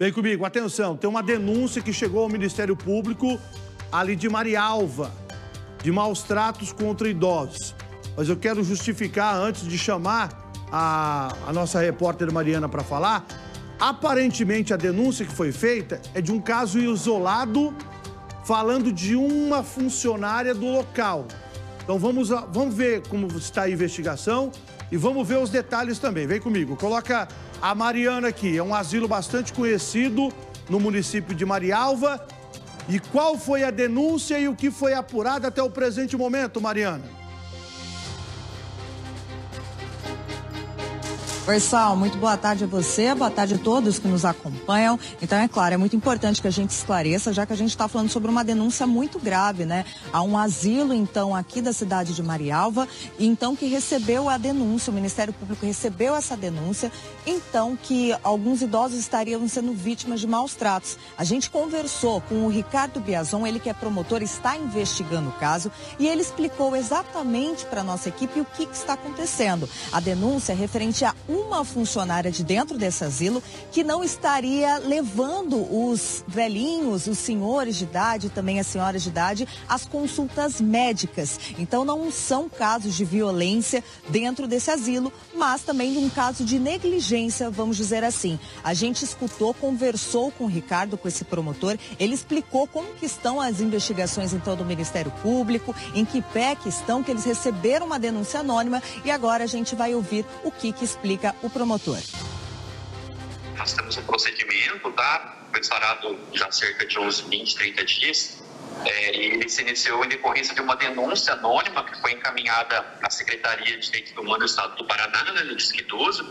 Vem comigo, atenção, tem uma denúncia que chegou ao Ministério Público ali de Marialva, de maus tratos contra idosos. Mas eu quero justificar antes de chamar a, a nossa repórter Mariana para falar. Aparentemente, a denúncia que foi feita é de um caso isolado, falando de uma funcionária do local. Então vamos, vamos ver como está a investigação e vamos ver os detalhes também. Vem comigo. Coloca a Mariana aqui. É um asilo bastante conhecido no município de Marialva. E qual foi a denúncia e o que foi apurado até o presente momento, Mariana? Oi, Sal, muito boa tarde a você, boa tarde a todos que nos acompanham. Então, é claro, é muito importante que a gente esclareça, já que a gente está falando sobre uma denúncia muito grave, né? Há um asilo, então, aqui da cidade de Marialva, então, que recebeu a denúncia, o Ministério Público recebeu essa denúncia, então, que alguns idosos estariam sendo vítimas de maus tratos. A gente conversou com o Ricardo Biazon, ele que é promotor, está investigando o caso, e ele explicou exatamente para a nossa equipe o que, que está acontecendo. A denúncia é referente a um uma funcionária de dentro desse asilo que não estaria levando os velhinhos, os senhores de idade, também as senhoras de idade, às consultas médicas. Então não são casos de violência dentro desse asilo, mas também um caso de negligência, vamos dizer assim. A gente escutou, conversou com o Ricardo, com esse promotor, ele explicou como que estão as investigações então do Ministério Público, em que pé que estão, que eles receberam uma denúncia anônima e agora a gente vai ouvir o que que explica o promotor. Nós temos um procedimento, tá? Foi instaurado já cerca de uns 20, 30 dias. É, e ele se iniciou em decorrência de uma denúncia anônima que foi encaminhada à Secretaria de Direitos Humanos do Estado do Paraná, né, no Disque Idoso.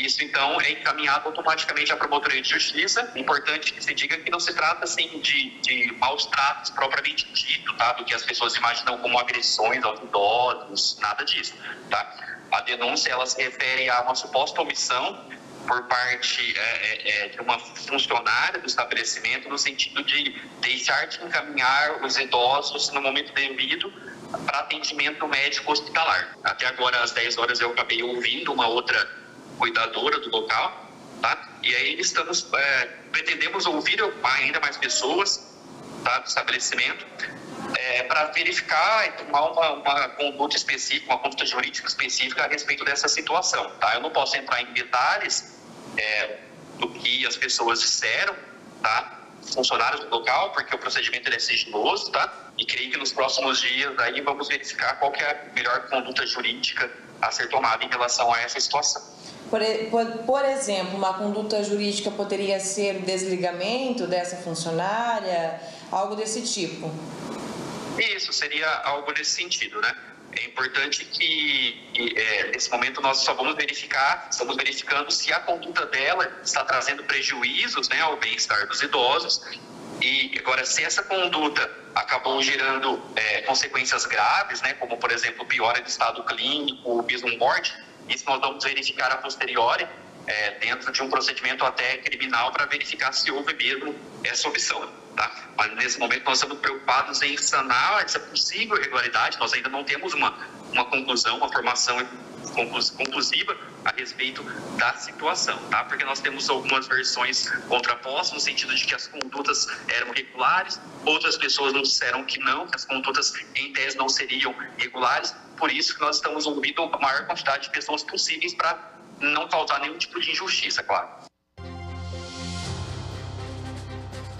Isso, então, é encaminhado automaticamente à Promotoria de Justiça. Importante que se diga que não se trata, assim, de, de maus tratos propriamente dito, tá? Do que as pessoas imaginam como agressões aos idosos, nada disso, tá? A denúncia ela se refere a uma suposta omissão por parte é, é, é, de uma funcionária do estabelecimento no sentido de deixar de encaminhar os idosos no momento devido para atendimento médico hospitalar. Até agora, às 10 horas, eu acabei ouvindo uma outra cuidadora do local, tá? E aí estamos, é, pretendemos ouvir ainda mais pessoas tá, do estabelecimento é, para verificar e tomar uma, uma, conduta específica, uma conduta jurídica específica a respeito dessa situação. Tá? Eu não posso entrar em detalhes é, do que as pessoas disseram, tá? funcionários do local, porque o procedimento é sigiloso, tá? E creio que nos próximos dias aí vamos verificar qual é a melhor conduta jurídica a ser tomada em relação a essa situação. Por, por, por, exemplo, uma conduta jurídica poderia ser desligamento dessa funcionária, algo desse tipo. Isso, seria algo nesse sentido, né? É importante que, é, nesse momento, nós só vamos verificar, estamos verificando se a conduta dela está trazendo prejuízos né, ao bem-estar dos idosos. E agora, se essa conduta acabou gerando é, consequências graves, né, como, por exemplo, piora de estado clínico, mesmo morte, isso nós vamos verificar a posteriori, é, dentro de um procedimento até criminal, para verificar se houve mesmo essa opção. Tá? Mas nesse momento nós estamos preocupados em sanar essa possível irregularidade. Nós ainda não temos uma, uma conclusão, uma formação conclusiva a respeito da situação, tá? Porque nós temos algumas versões contrapostas no sentido de que as condutas eram regulares, outras pessoas nos disseram que não, que as condutas em tese não seriam regulares. Por isso que nós estamos ouvindo a maior quantidade de pessoas possíveis para não causar nenhum tipo de injustiça, claro.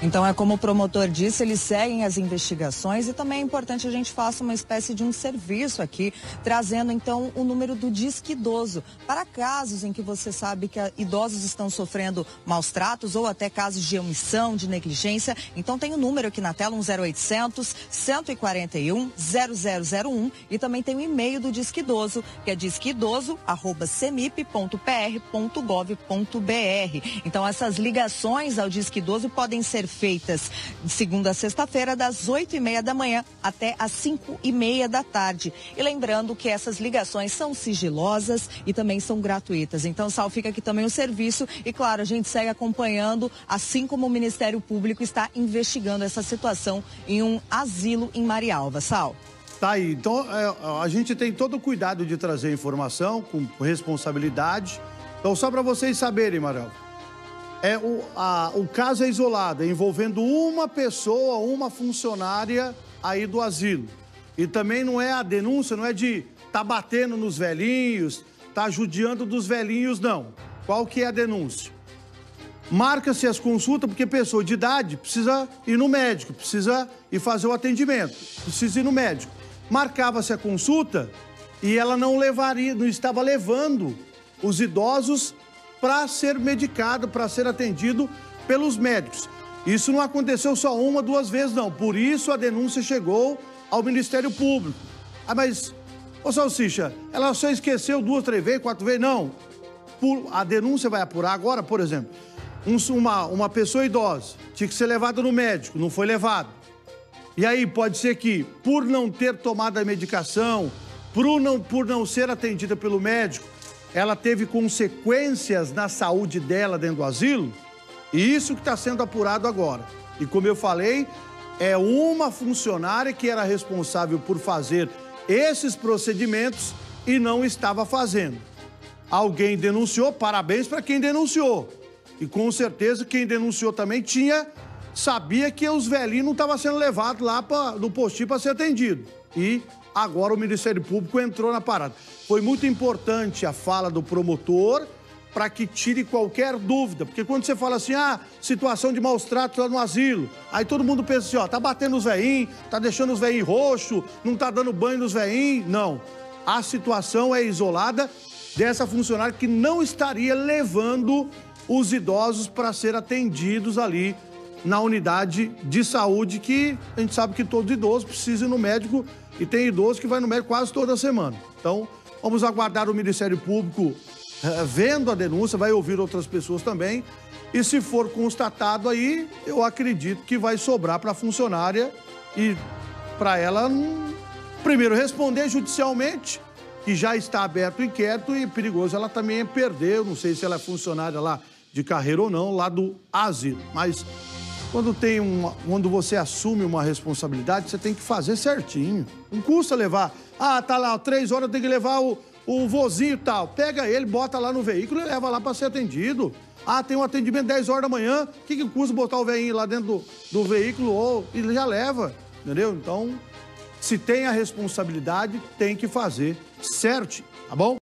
Então é como o promotor disse, eles seguem as investigações e também é importante a gente faça uma espécie de um serviço aqui, trazendo então o número do Disque Idoso para casos em que você sabe que idosos estão sofrendo maus tratos ou até casos de omissão, de negligência. Então tem o um número aqui na tela, um 0800 141 0001 e também tem o e-mail do Disque Idoso, que é disqueidoso@semip.pr.gov.br. Então essas ligações ao Disque Idoso podem ser feitas de segunda a sexta-feira, das oito e meia da manhã até as cinco e meia da tarde. E lembrando que essas ligações são sigilosas e também são gratuitas. Então, Sal, fica aqui também o serviço e, claro, a gente segue acompanhando, assim como o Ministério Público está investigando essa situação em um asilo em Marialva. Sal. Tá aí. Então, é, a gente tem todo o cuidado de trazer informação com responsabilidade. Então, só para vocês saberem, Marialva. É, o, a, o caso é isolado, envolvendo uma pessoa, uma funcionária aí do asilo. E também não é a denúncia, não é de tá batendo nos velhinhos, tá judiando dos velhinhos, não. Qual que é a denúncia? Marca-se as consultas porque pessoa de idade precisa ir no médico, precisa ir fazer o atendimento, precisa ir no médico. Marcava-se a consulta e ela não levaria, não estava levando os idosos para ser medicado, para ser atendido pelos médicos. Isso não aconteceu só uma, duas vezes, não. Por isso a denúncia chegou ao Ministério Público. Ah, mas, ô Salsicha, ela só esqueceu duas, três vezes, quatro vezes? Não. A denúncia vai apurar agora, por exemplo, um, uma, uma pessoa idosa tinha que ser levada no médico, não foi levado. E aí pode ser que, por não ter tomado a medicação, por não, por não ser atendida pelo médico, ela teve consequências na saúde dela dentro do asilo, e isso que está sendo apurado agora. E como eu falei, é uma funcionária que era responsável por fazer esses procedimentos e não estava fazendo. Alguém denunciou, parabéns para quem denunciou. E com certeza quem denunciou também tinha, sabia que os velhinhos não estavam sendo levados lá pra, no postinho para ser atendido. E agora o Ministério Público entrou na parada. Foi muito importante a fala do promotor para que tire qualquer dúvida, porque quando você fala assim, ah, situação de maus tratos lá no asilo, aí todo mundo pensa assim, ó, tá batendo os veinhos, tá deixando os veinhos roxo, não tá dando banho nos veinhos, não. A situação é isolada dessa funcionária que não estaria levando os idosos para ser atendidos ali na unidade de saúde que a gente sabe que todo idoso precisa ir no médico e tem idoso que vai no médico quase toda semana. Então, vamos aguardar o Ministério Público eh, vendo a denúncia, vai ouvir outras pessoas também. E se for constatado aí, eu acredito que vai sobrar para a funcionária e para ela, hum, primeiro, responder judicialmente, que já está aberto o inquérito e perigoso ela também perder, eu não sei se ela é funcionária lá de carreira ou não, lá do asilo. Mas quando tem uma, quando você assume uma responsabilidade, você tem que fazer certinho. Não custa levar. Ah, tá lá, três horas tem que levar o, o vozinho e tal. Pega ele, bota lá no veículo e leva lá para ser atendido. Ah, tem um atendimento 10 horas da manhã. O que, que custa botar o velhinho lá dentro do, do veículo? Ou ele já leva, entendeu? Então, se tem a responsabilidade, tem que fazer certo, tá bom?